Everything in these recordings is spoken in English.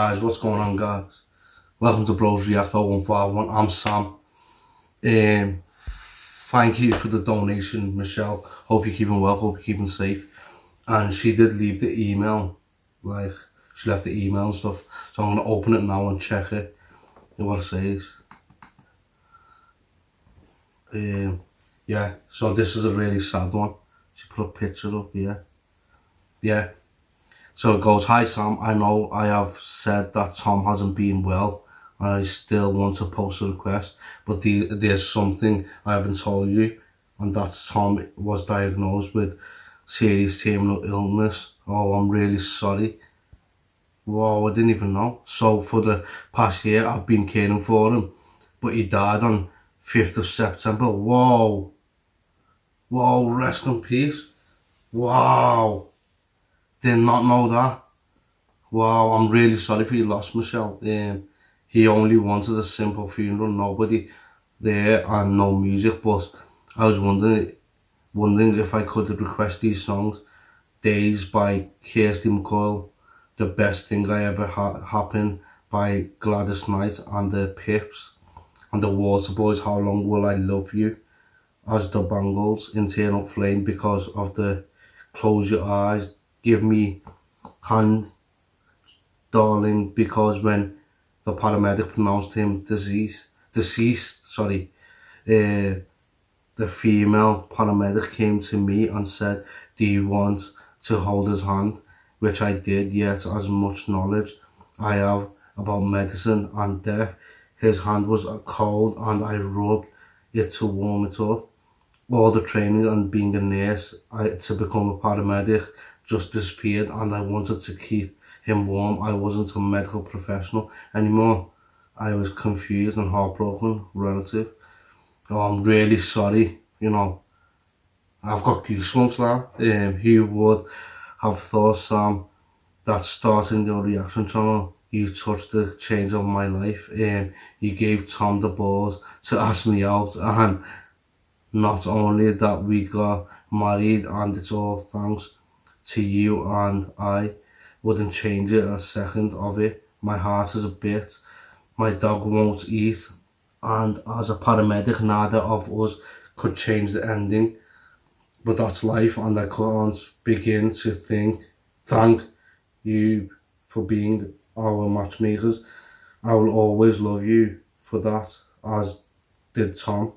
guys, what's going on guys? Welcome to Bros React 0151, I'm Sam. Um, thank you for the donation, Michelle. Hope you're keeping well, hope you're keeping safe. And she did leave the email, like, she left the email and stuff. So I'm going to open it now and check it, what it says. Um, yeah, so this is a really sad one. She put a picture up here. Yeah. So it goes, Hi Sam, I know I have said that Tom hasn't been well and I still want to post a request, but the, there's something I haven't told you, and that's Tom was diagnosed with serious terminal illness. Oh, I'm really sorry. Wow, I didn't even know. So for the past year, I've been caring for him, but he died on 5th of September. Whoa. Whoa, rest in peace. Wow. Did not know that. Wow, I'm really sorry for your loss, Michelle. Um, he only wanted a simple funeral, nobody there and no music, but I was wondering wondering if I could request these songs. Days by Kirsty MacColl, The Best Thing I Ever ha Happened by Gladys Knight and the Pips, and the Waterboys, How Long Will I Love You, as the Bangles, Internal Flame because of the Close Your Eyes, Give Me Hand, Darling, because when the paramedic pronounced him deceased, deceased, sorry. Uh, the female paramedic came to me and said, do you want to hold his hand? Which I did, yet as much knowledge I have about medicine and death, his hand was cold and I rubbed it to warm it up. All the training and being a nurse I, to become a paramedic just disappeared and I wanted to keep him warm. I wasn't a medical professional anymore. I was confused and heartbroken relative. Oh, I'm really sorry, you know. I've got goosebumps now. Um, who would have thought, Sam, that starting your reaction channel, you touched the change of my life. Um, you gave Tom the balls to ask me out and not only that we got married and it's all thanks to you and I wouldn't change it a second of it. My heart is a bit. My dog won't eat. And as a paramedic, neither of us could change the ending. But that's life and I can't begin to think, thank you for being our matchmakers. I will always love you for that, as did Tom.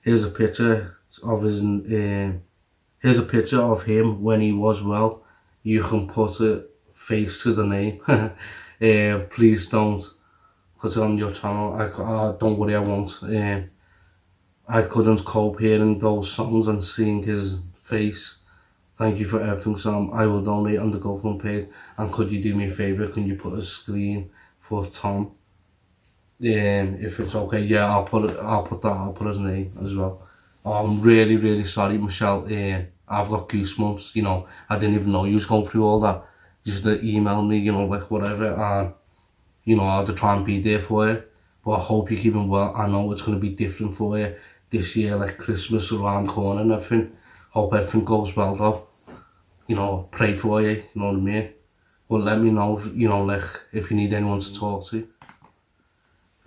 Here's a picture of his, uh, here's a picture of him when he was well you can put a face to the name. uh, please don't put it on your channel. I, uh, don't worry, I won't. Uh, I couldn't cope hearing those songs and seeing his face. Thank you for everything, Sam. I will donate on the GoFundMe page. And could you do me a favour? Can you put a screen for Tom? Um, if it's okay, yeah, I'll put it. I'll put that. I'll put his name as well. Oh, I'm really, really sorry, Michelle. Um, I've got goosebumps, you know, I didn't even know you was going through all that. Just to email me, you know, like whatever, and, you know, I'll try and be there for you. But I hope you're keeping well. I know it's going to be different for you this year, like Christmas around the corner and everything. Hope everything goes well though. You know, pray for you, you know what I mean? But let me know, if, you know, like, if you need anyone to talk to.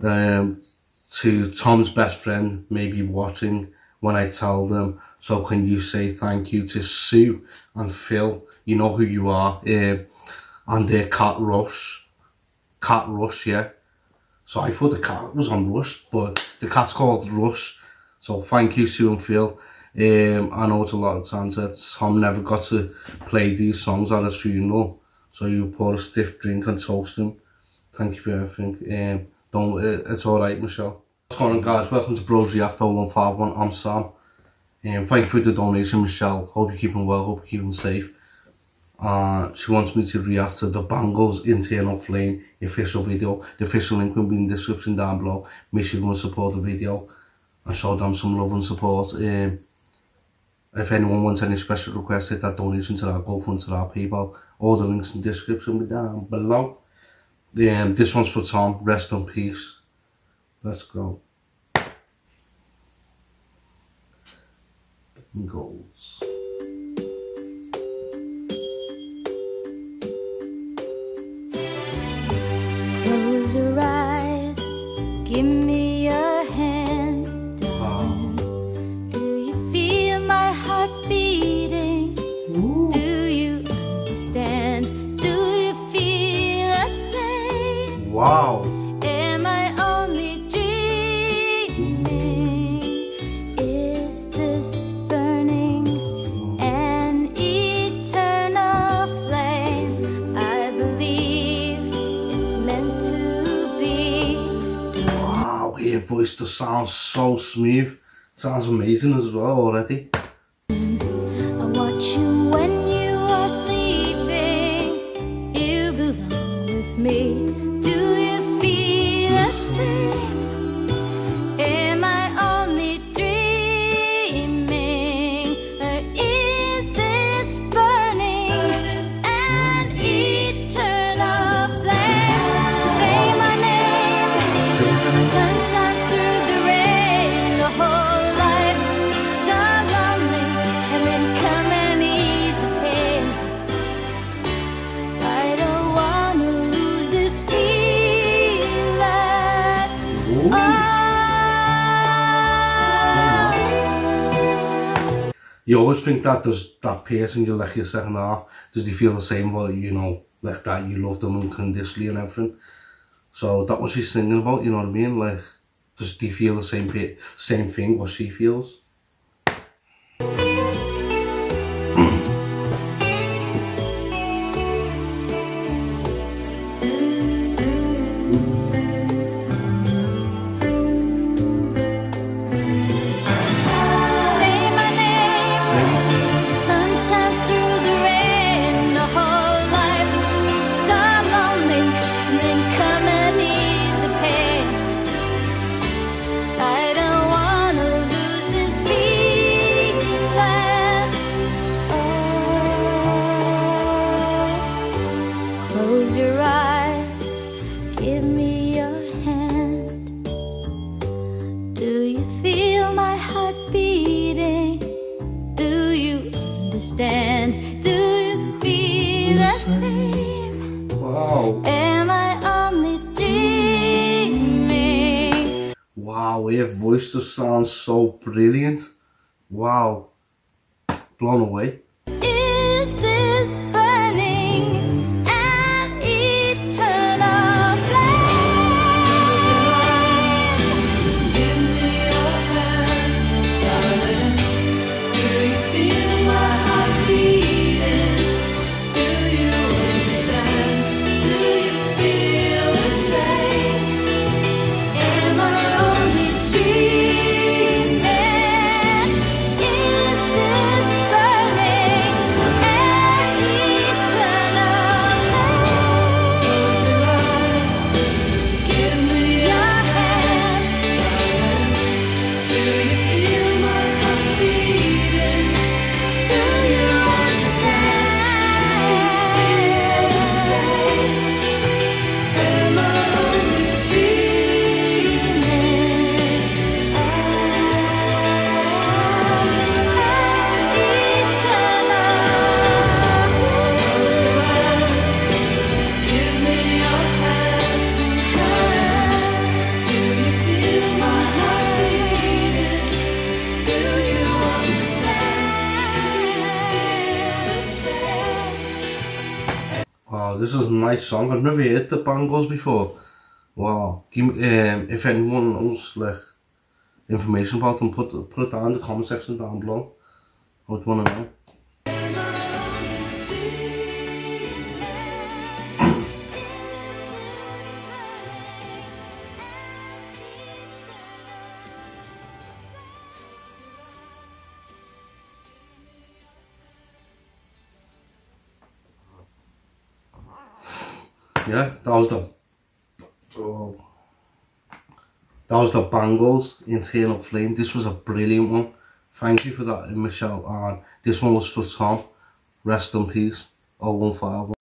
Um, to Tom's best friend, maybe watching, when I tell them, so can you say thank you to Sue and Phil, you know who you are, uh, and their cat Rush, cat Rush, yeah. So I thought the cat was on Rush, but the cat's called Rush. So thank you Sue and Phil. Um, I know it's a lot of times that Tom never got to play these songs at his funeral, so you pour a stiff drink and toast him. Thank you for everything. Um, don't, uh, it's alright Michelle. What's going on guys, welcome to Bros React 0151, I'm Sam. Um, thank you for the donation Michelle, hope you're keeping well, hope you're keeping safe. Uh, she wants me to react to the Bangles Internal Flame official video. The official link will be in the description down below. Make sure you go and support the video and show them some love and support. Um, if anyone wants any special requests, hit that donation to our GoFund to our PayPal. All the links in the description will be down below. Um, this one's for Tom, rest in peace. Let's go. goals. Close your eyes, give me sounds so smooth. sounds amazing as well already. you always think that there's that person you like your second half, does he feel the same well, you know, like that you love them unconditionally and everything. So that was she's singing about, you know what I mean? Like does he feel the same same thing what she feels? Sounds so brilliant. Wow. Blown away. Wow, this is a nice song. I've never heard the Bangles before. Wow. Give um, if anyone knows like information about them, put put it down in the comment section down below. I would want to know. Yeah, that was the oh, that was the Bangles Internal Flame. This was a brilliant one. Thank you for that, Michelle. And this one was for Tom. Rest in peace. 015.